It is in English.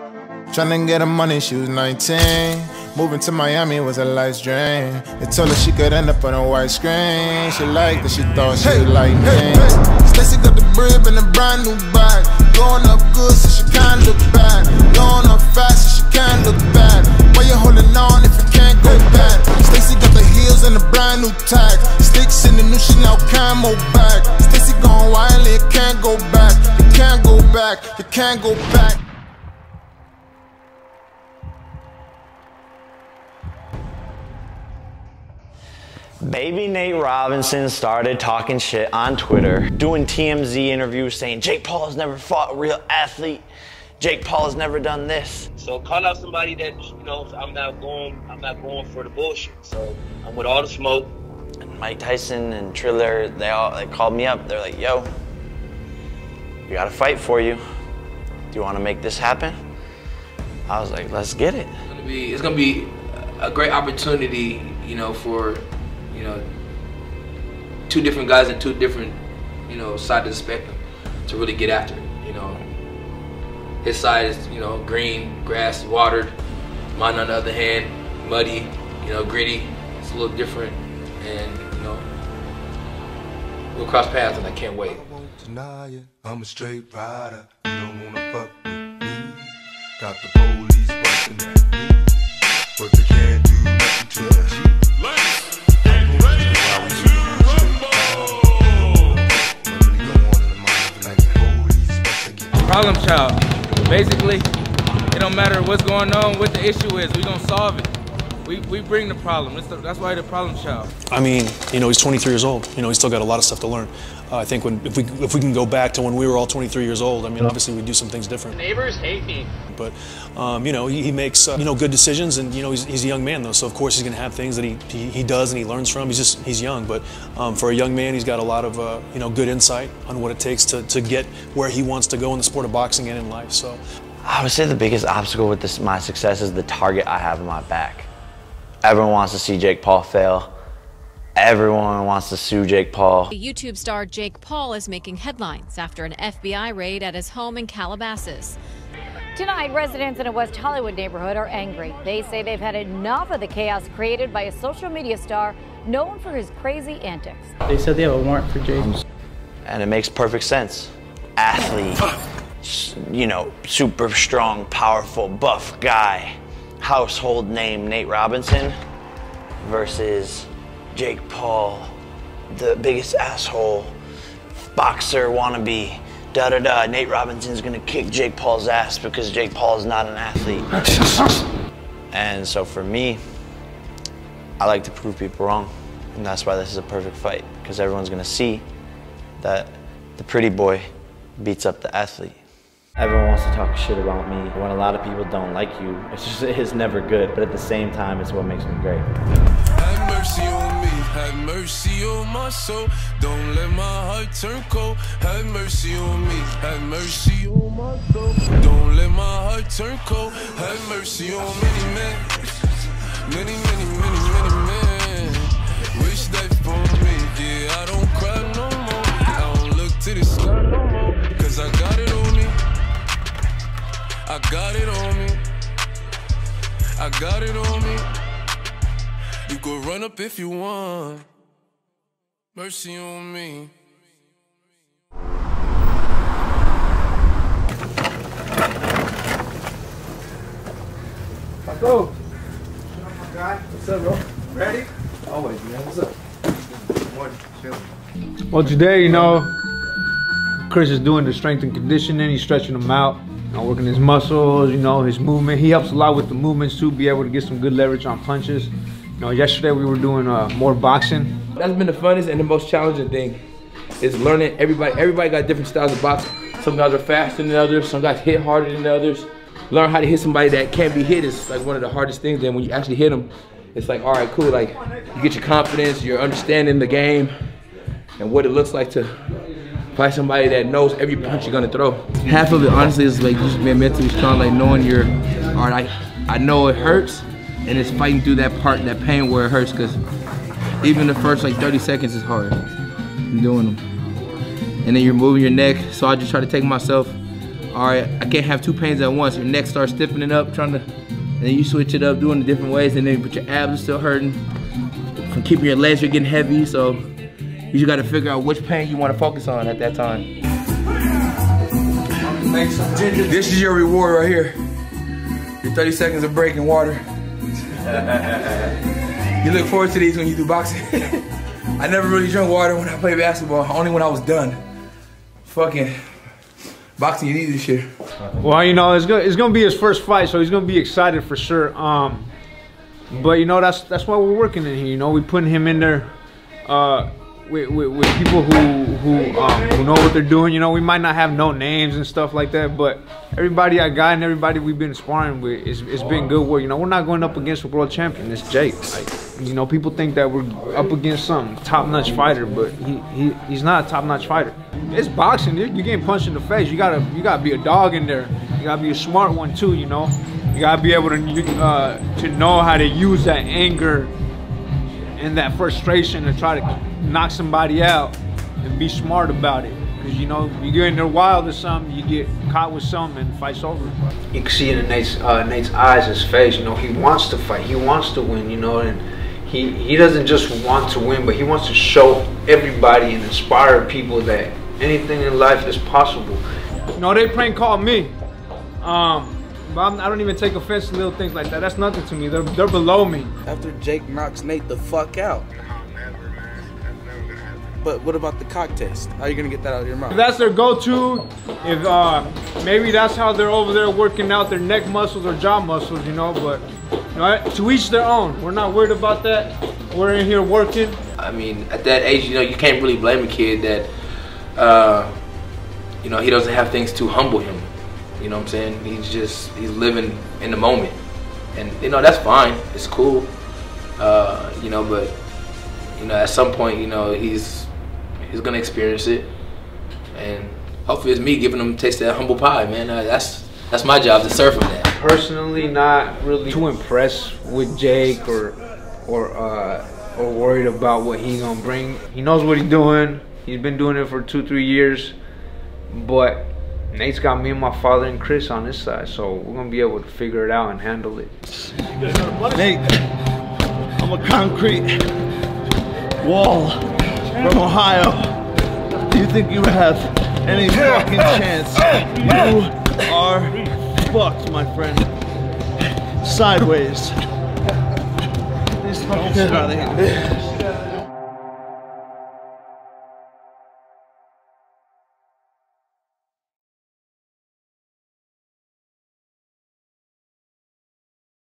Tryna get her money, she was 19. Moving to Miami was a life's dream. They told her she could end up on a white screen. She liked that she thought she hey, was like hey. Hey. Stacy got the brib and a brand new bag. Going up good so she can't look back. Going up fast so she can't look back. Why you holding on if you can't go back? Stacy got the heels and a brand new tag. Sticks in the new Chanel camo bag. Stacy going wild, it can't go back. You can't go back. You can't go back. Baby Nate Robinson started talking shit on Twitter, doing TMZ interviews saying Jake Paul has never fought a real athlete. Jake Paul has never done this. So call out somebody that you know I'm not going I'm not going for the bullshit. So I'm with all the smoke. And Mike Tyson and Triller, they all they called me up. They're like, yo, we got a fight for you. Do you want to make this happen? I was like, let's get it. It's gonna be, it's gonna be a great opportunity, you know, for you know, two different guys and two different, you know, sides of the spectrum to really get after it. You know, his side is you know green, grass, watered. Mine on the other hand, muddy, you know, gritty. It's a little different, and you know, we'll cross paths, and I can't wait. I'm a straight rider. You don't wanna fuck with me. Got the police busting at me, problem child. Basically, it don't matter what's going on, what the issue is, we gonna solve it. We, we bring the problem. The, that's why the problem child. I mean, you know, he's 23 years old. You know, he's still got a lot of stuff to learn. Uh, I think when if we if we can go back to when we were all 23 years old, I mean, obviously we would do some things different. Neighbors hate me. But um, you know, he, he makes uh, you know good decisions, and you know he's, he's a young man though, so of course he's going to have things that he, he, he does and he learns from. He's just he's young, but um, for a young man, he's got a lot of uh, you know good insight on what it takes to to get where he wants to go in the sport of boxing and in life. So. I would say the biggest obstacle with this, my success is the target I have on my back. Everyone wants to see Jake Paul fail. Everyone wants to sue Jake Paul. YouTube star Jake Paul is making headlines after an FBI raid at his home in Calabasas. Tonight, residents in a West Hollywood neighborhood are angry. They say they've had enough of the chaos created by a social media star known for his crazy antics. They said they have a warrant for Jake. And it makes perfect sense. Athlete, you know, super strong, powerful, buff guy, household name Nate Robinson versus Jake Paul, the biggest asshole, boxer wannabe, da da da. Nate Robinson's gonna kick Jake Paul's ass because Jake Paul is not an athlete. and so for me, I like to prove people wrong. And that's why this is a perfect fight because everyone's gonna see that the pretty boy beats up the athlete. Everyone wants to talk shit about me. When a lot of people don't like you, it's just it's never good. But at the same time, it's what makes me great. Have mercy on me, have mercy on my soul. Don't let my heart turn cold. Have mercy on me, have mercy on my soul. Don't let my heart turn cold. Have mercy on many men, many, many, many, many men. Wish that I got it on me. I got it on me. You go run up if you want. Mercy on me. Let's go. What's up, bro? Ready? Always, man. What's up? Morning. Well, today, you know, Chris is doing the strength and conditioning. He's stretching them out know, working his muscles, you know, his movement. He helps a lot with the movements too, be able to get some good leverage on punches. You know, yesterday we were doing uh, more boxing. That's been the funnest and the most challenging thing is learning everybody, everybody got different styles of boxing. Some guys are faster than others, some guys hit harder than others. Learn how to hit somebody that can't be hit is like one of the hardest things. Then when you actually hit them, it's like, all right, cool. Like you get your confidence, you're understanding the game and what it looks like to fight somebody that knows every punch you're gonna throw. Half of it, honestly, is like just being mentally strong, like knowing you're, all right, I, I know it hurts, and it's fighting through that part, that pain where it hurts, because even the first like 30 seconds is hard. doing them. And then you're moving your neck, so I just try to take myself all right, I can't have two pains at once. Your neck starts stiffening up, trying to, and then you switch it up, doing it different ways, and then but your abs are still hurting from keeping your legs, you're getting heavy. So you just got to figure out which pain you want to focus on at that time. This is your reward right here. Your 30 seconds of break in water. you look forward to these when you do boxing. I never really drank water when I played basketball, only when I was done. Fucking boxing, you need this shit. Well, you know, it's gonna it's gonna be his first fight, so he's gonna be excited for sure. Um, but you know, that's that's why we're working in here. You know, we putting him in there. Uh, with, with, with, people who who um, who know what they're doing. You know, we might not have no names and stuff like that, but everybody I got and everybody we've been sparring with, it's, it's been good work. You know, we're not going up against a world champion. It's Jake. Like, you know, people think that we're up against some top-notch fighter, but he, he he's not a top-notch fighter. It's boxing. You're, you're getting punched in the face. You gotta you gotta be a dog in there. You gotta be a smart one too. You know, you gotta be able to uh, to know how to use that anger and that frustration to try to knock somebody out and be smart about it. Because you know, you get in there wild or something, you get caught with something and fight's over. You can see it in Nate's, uh, Nate's eyes, his face, you know, he wants to fight, he wants to win, you know, and he, he doesn't just want to win, but he wants to show everybody and inspire people that anything in life is possible. You know, they prank call me. Um, but I'm, I do not even take offense to little things like that. That's nothing to me. They're, they're below me. After Jake knocks Nate the fuck out, but what about the cock test? How are you gonna get that out of your mouth? If that's their go-to, if uh, maybe that's how they're over there working out their neck muscles or jaw muscles, you know. But you know, to each their own. We're not worried about that. We're in here working. I mean, at that age, you know, you can't really blame a kid that, uh, you know, he doesn't have things to humble him. You know what I'm saying? He's just he's living in the moment, and you know that's fine. It's cool. Uh, you know, but you know, at some point, you know, he's he's gonna experience it, and hopefully it's me giving him a taste of that humble pie, man. Uh, that's that's my job to serve him that. Personally, not really too impressed with Jake or or uh, or worried about what he's gonna bring. He knows what he's doing. He's been doing it for two, three years, but Nate's got me and my father and Chris on his side, so we're gonna be able to figure it out and handle it. Nate, I'm a concrete wall from Ohio. Do you think you have any fucking chance? You are fucked, my friend. Sideways. Of here.